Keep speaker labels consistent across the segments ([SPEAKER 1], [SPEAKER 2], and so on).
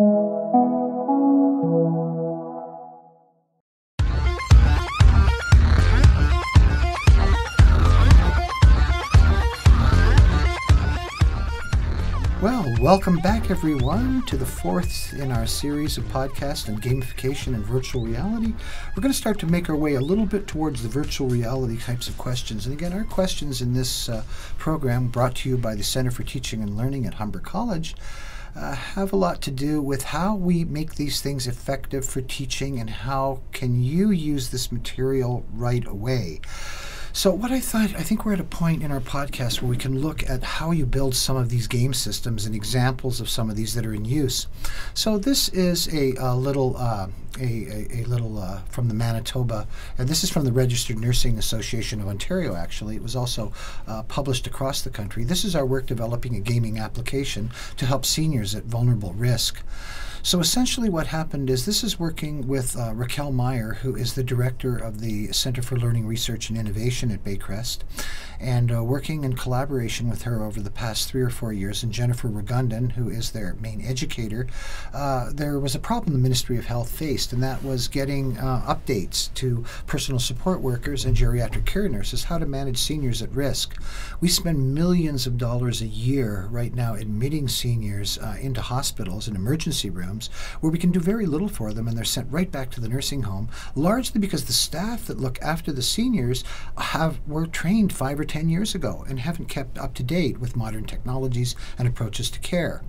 [SPEAKER 1] Well, welcome back, everyone, to the fourth in our series of podcasts on gamification and virtual reality. We're going to start to make our way a little bit towards the virtual reality types of questions. And again, our questions in this uh, program, brought to you by the Center for Teaching and Learning at Humber College, uh, have a lot to do with how we make these things effective for teaching and how can you use this material right away. So, what I thought, I think we're at a point in our podcast where we can look at how you build some of these game systems and examples of some of these that are in use. So, this is a, a little, uh, a, a, a, little uh, from the Manitoba, and this is from the Registered Nursing Association of Ontario. Actually, it was also uh, published across the country. This is our work developing a gaming application to help seniors at vulnerable risk. So essentially, what happened is this is working with uh, Raquel Meyer, who is the director of the Center for Learning, Research, and Innovation at Baycrest, and uh, working in collaboration with her over the past three or four years, and Jennifer Ragundan, who is their main educator. Uh, there was a problem the Ministry of Health faced, and that was getting uh, updates to personal support workers and geriatric care nurses how to manage seniors at risk. We spend millions of dollars a year right now admitting seniors uh, into hospitals and emergency rooms where we can do very little for them, and they're sent right back to the nursing home, largely because the staff that look after the seniors have were trained five or 10 years ago and haven't kept up to date with modern technologies and approaches to care.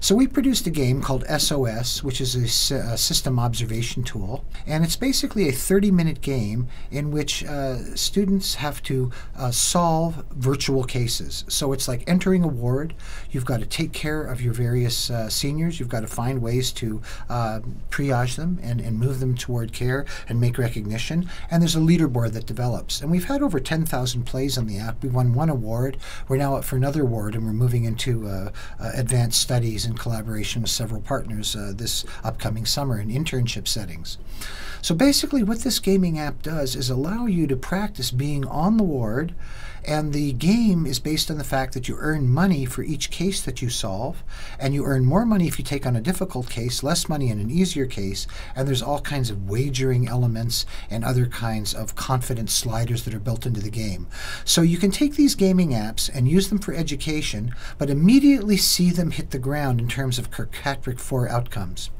[SPEAKER 1] So we produced a game called SOS, which is a, a system observation tool, and it's basically a 30-minute game in which uh, students have to uh, solve virtual cases. So it's like entering a ward. You've got to take care of your various uh, seniors. You've got to find ways to uh, triage them and, and move them toward care and make recognition. And there's a leaderboard that develops. And we've had over 10,000 plays on the app. We won one award. We're now up for another award, and we're moving into uh, uh, advanced studies in collaboration with several partners uh, this upcoming summer in internship settings. So basically, what this gaming app does is allow you to practice being on the ward and the game is based on the fact that you earn money for each case that you solve, and you earn more money if you take on a difficult case, less money in an easier case, and there's all kinds of wagering elements and other kinds of confidence sliders that are built into the game. So you can take these gaming apps and use them for education, but immediately see them hit the ground in terms of Kirkpatrick 4 outcomes.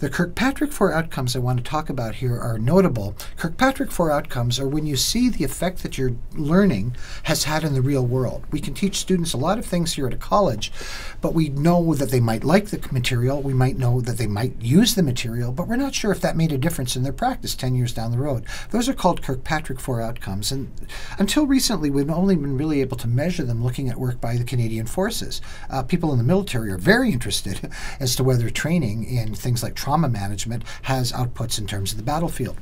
[SPEAKER 1] The Kirkpatrick 4 outcomes I want to talk about here are notable. Kirkpatrick 4 outcomes are when you see the effect that your learning has had in the real world. We can teach students a lot of things here at a college, but we know that they might like the material, we might know that they might use the material, but we're not sure if that made a difference in their practice 10 years down the road. Those are called Kirkpatrick 4 outcomes, and until recently we've only been really able to measure them looking at work by the Canadian Forces. Uh, people in the military are very interested as to whether training in things like trauma management has outputs in terms of the battlefield.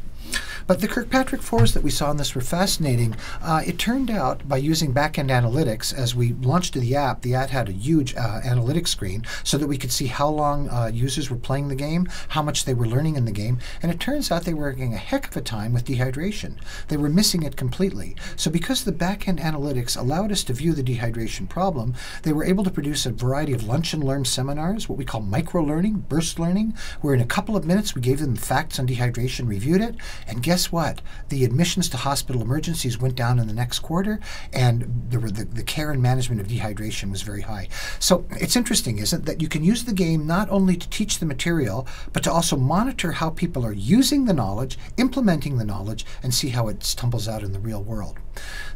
[SPEAKER 1] But the Kirkpatrick fours that we saw in this were fascinating. Uh, it turned out by using backend analytics, as we launched the app, the app had a huge uh, analytics screen so that we could see how long uh, users were playing the game, how much they were learning in the game, and it turns out they were having a heck of a time with dehydration. They were missing it completely. So because the backend analytics allowed us to view the dehydration problem, they were able to produce a variety of lunch and learn seminars, what we call micro learning, burst learning, where in a couple of minutes we gave them facts on dehydration, reviewed it, and guess what? The admissions to hospital emergencies went down in the next quarter, and the, the, the care and management of dehydration was very high. So it's interesting, isn't it, that you can use the game not only to teach the material, but to also monitor how people are using the knowledge, implementing the knowledge, and see how it tumbles out in the real world.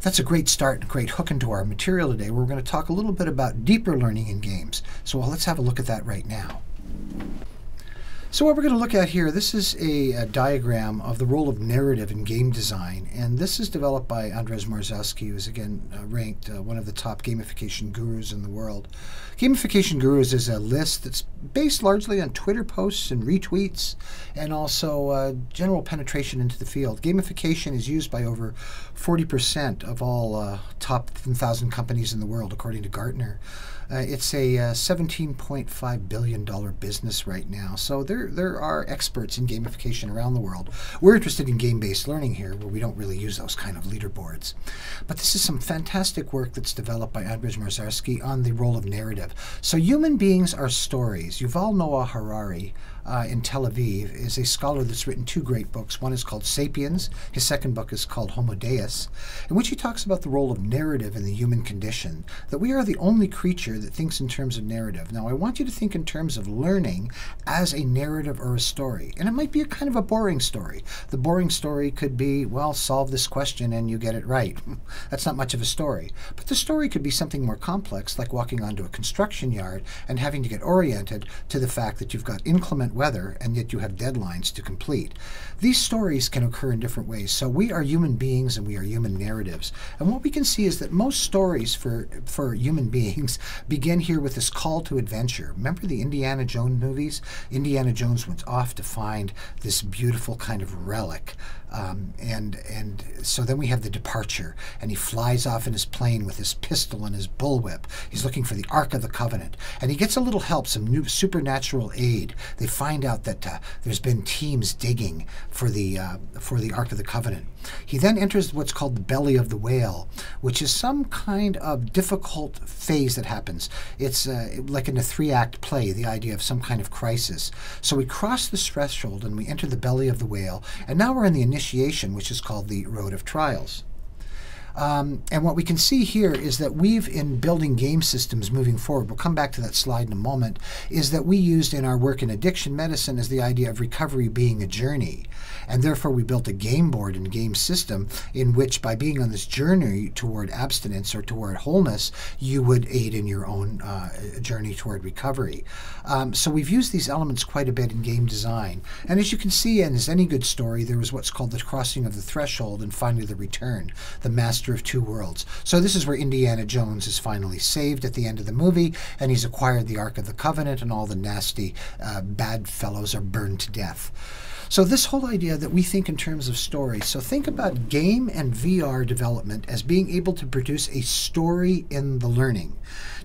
[SPEAKER 1] That's a great start and great hook into our material today. We're going to talk a little bit about deeper learning in games. So well, let's have a look at that right now. So what we're going to look at here, this is a, a, diagram of the role of narrative in game design, and this is developed by Andrzej Marczewski, who is again uh, ranked uh, one of the top gamification gurus in the world. Gamification Gurus is a list that's based largely on Twitter posts and retweets, and also uh, general penetration into the field. Gamification is used by over 40% of all uh, top 1,000 companies in the world, according to Gartner. Uh, it's a uh, $17.5 billion business right now. So there, there are experts in gamification around the world. We're interested in game based learning here, where we don't really use those kind of leaderboards. But this is some fantastic work that's developed by Andrzej Marczewski on the role of narrative. So human beings are stories. Yuval Noah Harari uh, in Tel Aviv is a scholar that's written two great books. One is called Sapiens, his second book is called Homo Deus, in which he talks about the role of narrative in the human condition, that we are the only creature that thinks in terms of narrative. Now, I want you to think in terms of learning as a narrative or a story. And it might be a kind of a boring story. The boring story could be, well, solve this question and you get it right. That's not much of a story. But the story could be something more complex, like walking onto a construction yard and having to get oriented to the fact that you've got inclement weather and yet you have deadlines to complete. These stories can occur in different ways. So we are human beings and we are human narratives. And what we can see is that most stories for, for human beings begin here with this call to adventure. Remember the Indiana Jones movies? Indiana Jones went off to find this beautiful kind of relic um, and and so then we have the departure, and he flies off in his plane with his pistol and his bullwhip. He's looking for the Ark of the Covenant, and he gets a little help, some new supernatural aid. They find out that uh, there's been teams digging for the uh, for the Ark of the Covenant. He then enters what's called the belly of the whale, which is some kind of difficult phase that happens. It's uh, like in a three-act play, the idea of some kind of crisis. So we cross this threshold and we enter the belly of the whale, and now we're in the initiation, which is called the Road of Trials. Um, and what we can see here is that we've, in building game systems moving forward, we'll come back to that slide in a moment, is that we used in our work in addiction medicine as the idea of recovery being a journey. And therefore, we built a game board and game system in which, by being on this journey toward abstinence or toward wholeness, you would aid in your own uh, journey toward recovery. Um, so we've used these elements quite a bit in game design. And as you can see, and as any good story, there was what's called the crossing of the threshold and finally the return, the master master of two worlds. So this is where Indiana Jones is finally saved at the end of the movie, and he's acquired the Ark of the Covenant, and all the nasty uh, bad fellows are burned to death. So this whole idea that we think in terms of stories. So think about game and VR development as being able to produce a story in the learning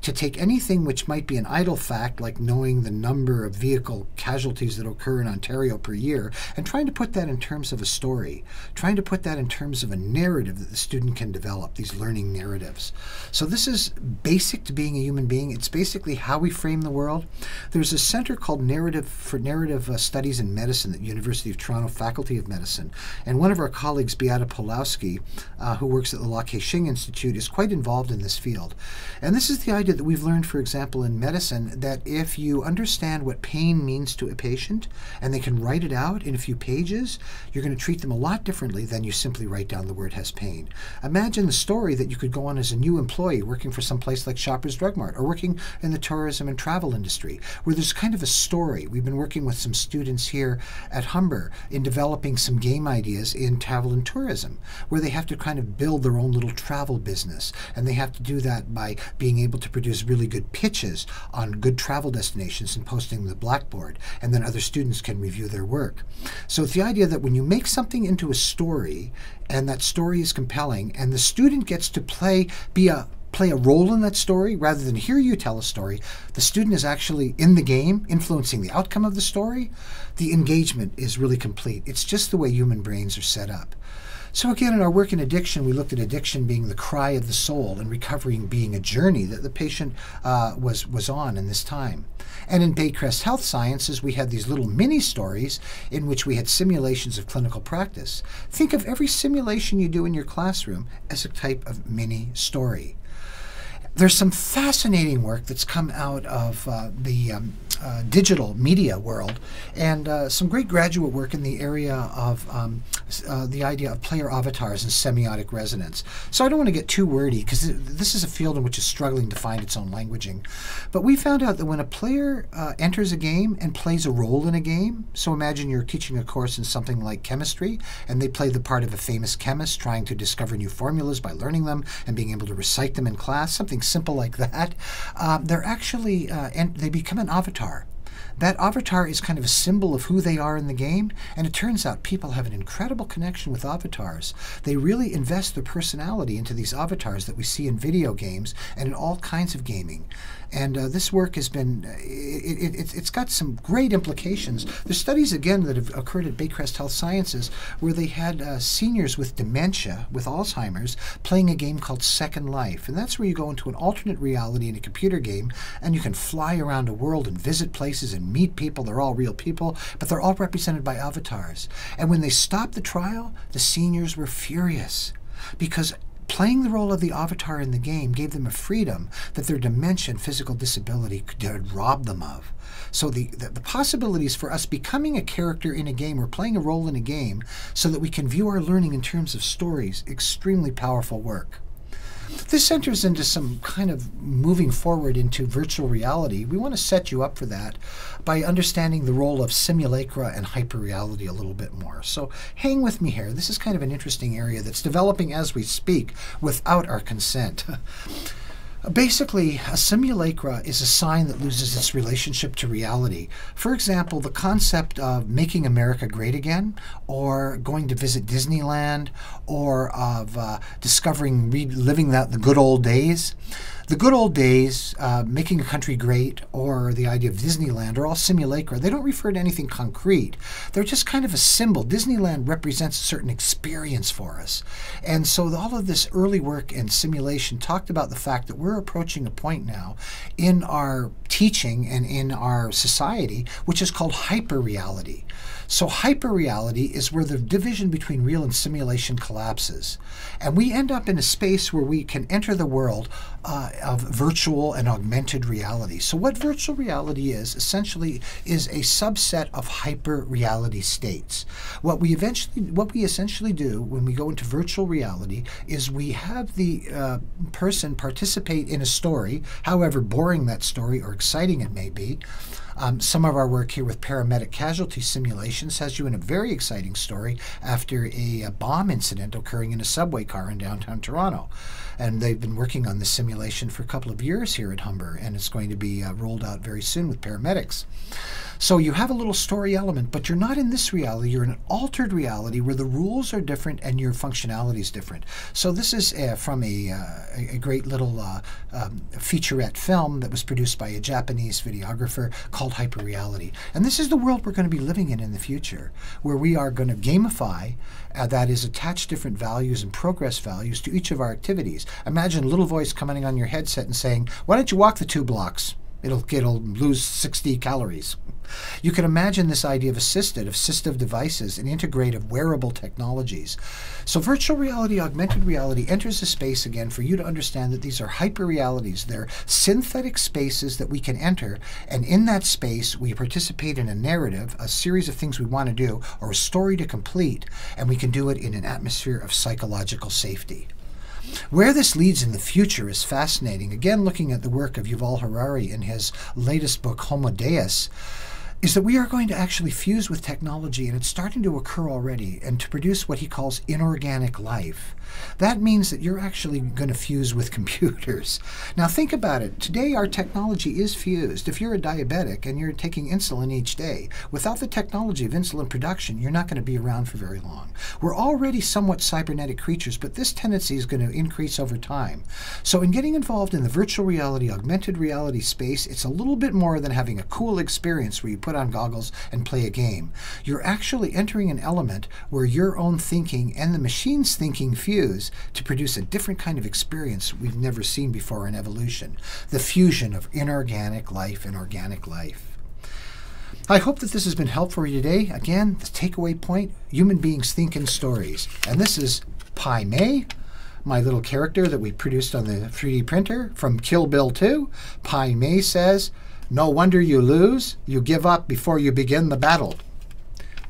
[SPEAKER 1] to take anything which might be an idle fact, like knowing the number of vehicle casualties that occur in Ontario per year, and trying to put that in terms of a story, trying to put that in terms of a narrative that the student can develop, these learning narratives. So this is basic to being a human being. It's basically how we frame the world. There's a center called Narrative for Narrative uh, Studies in Medicine at University of Toronto Faculty of Medicine, and one of our colleagues, Beata Pawlowski, uh, who works at the Li Ka-Shing Institute, is quite involved in this field. And this is the idea that we've learned, for example, in medicine, that if you understand what pain means to a patient and they can write it out in a few pages, you're going to treat them a lot differently than you simply write down the word has pain. Imagine the story that you could go on as a new employee working for some place like Shoppers Drug Mart or working in the tourism and travel industry, where there's kind of a story. We've been working with some students here at Humber in developing some game ideas in travel and tourism, where they have to kind of build their own little travel business, and they have to do that by being able to produce really good pitches on good travel destinations and posting the Blackboard, and then other students can review their work. So it's the idea that when you make something into a story, and that story is compelling, and the student gets to play, be a play a role in that story rather than hear you tell a story, the student is actually in the game, influencing the outcome of the story, the engagement is really complete. It's just the way human brains are set up. So, again, in our work in addiction, we looked at addiction being the cry of the soul and recovering being a journey that the patient uh, was, was on in this time. And in Baycrest Health Sciences, we had these little mini stories in which we had simulations of clinical practice. Think of every simulation you do in your classroom as a type of mini story. There's some fascinating work that's come out of uh, the um, uh, digital media world, and uh, some great graduate work in the area of um, uh, the idea of player avatars and semiotic resonance. So I don't want to get too wordy because this is a field in which is struggling to find its own languaging. But we found out that when a player uh, enters a game and plays a role in a game, so imagine you're teaching a course in something like chemistry, and they play the part of a famous chemist trying to discover new formulas by learning them and being able to recite them in class, something simple like that. Uh, they're actually, uh, and they become an avatar that avatar is kind of a symbol of who they are in the game, and it turns out people have an incredible connection with avatars. They really invest their personality into these avatars that we see in video games and in all kinds of gaming. And uh, this work has been, it, it, it's got some great implications. There's studies, again, that have occurred at Baycrest Health Sciences where they had uh, seniors with dementia, with Alzheimer's, playing a game called Second Life. And that's where you go into an alternate reality in a computer game and you can fly around a world and visit places and meet people. They're all real people, but they're all represented by avatars. And when they stopped the trial, the seniors were furious because Playing the role of the avatar in the game gave them a freedom that their dementia and physical disability could uh, rob them of. So the, the, the, possibilities for us becoming a character in a game or playing a role in a game so that we can view our learning in terms of stories, extremely powerful work. This centers into some kind of moving forward into virtual reality. We want to set you up for that by understanding the role of simulacra and hyperreality a little bit more. So hang with me here. This is kind of an interesting area that's developing as we speak without our consent. Basically, a simulacra is a sign that loses its relationship to reality. For example, the concept of making America great again, or going to visit Disneyland, or of uh, discovering, reliving that the good old days. The good old days, uh, making a country great, or the idea of Disneyland are all simulacra. They don't refer to anything concrete. They're just kind of a symbol. Disneyland represents a certain experience for us. And so all of this early work and simulation talked about the fact that we're approaching a point now in our teaching and in our society, which is called hyperreality. So hyperreality is where the division between real and simulation collapses. And we end up in a space where we can enter the world uh, of virtual and augmented reality. So what virtual reality is, essentially, is a subset of hyperreality states. What we eventually, what we essentially do when we go into virtual reality is we have the uh, person participate in a story, however boring that story or exciting it may be, um, some of our work here with paramedic casualty simulations has you in a very exciting story after a, a bomb incident occurring in a subway car in downtown Toronto. And they've been working on this simulation for a couple of years here at Humber, and it's going to be uh, rolled out very soon with paramedics. So you have a little story element, but you're not in this reality. You're in an altered reality where the rules are different and your functionality is different. So this is uh, from a, uh, a great little uh, um, featurette film that was produced by a Japanese videographer called Hyperreality. And this is the world we're going to be living in in the future, where we are going to gamify uh, that is attach different values and progress values to each of our activities. Imagine a little voice coming on your headset and saying, why don't you walk the two blocks? It'll, it'll lose 60 calories. You can imagine this idea of assisted, of assistive devices, and integrative wearable technologies. So virtual reality, augmented reality enters the space again for you to understand that these are hyper realities. They're synthetic spaces that we can enter, and in that space we participate in a narrative, a series of things we want to do, or a story to complete, and we can do it in an atmosphere of psychological safety. Where this leads in the future is fascinating. Again, looking at the work of Yuval Harari in his latest book, Homo Deus, is that we are going to actually fuse with technology, and it's starting to occur already, and to produce what he calls inorganic life. That means that you're actually going to fuse with computers. Now think about it. Today our technology is fused. If you're a diabetic and you're taking insulin each day, without the technology of insulin production, you're not going to be around for very long. We're already somewhat cybernetic creatures, but this tendency is going to increase over time. So in getting involved in the virtual reality, augmented reality space, it's a little bit more than having a cool experience where you put on goggles and play a game. You're actually entering an element where your own thinking and the machine's thinking fuse fuse to produce a different kind of experience we've never seen before in evolution the fusion of inorganic life and organic life. I hope that this has been helpful for you today. Again, the takeaway point human beings think in stories. And this is Pai Mei, my little character that we produced on the 3D printer from Kill Bill 2. Pai Mei says, No wonder you lose. You give up before you begin the battle.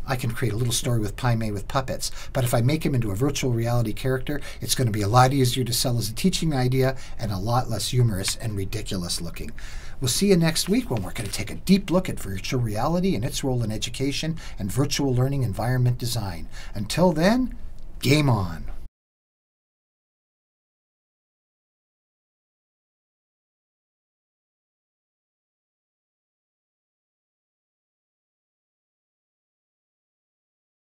[SPEAKER 1] I can create a little story with Pai Mei with puppets. But if I make him into a virtual reality character, it's going to be a lot easier to sell as a teaching idea and a lot less humorous and ridiculous looking. We'll see you next week when we're going to take a deep look at virtual reality and its role in education and virtual learning environment design. Until then, game on.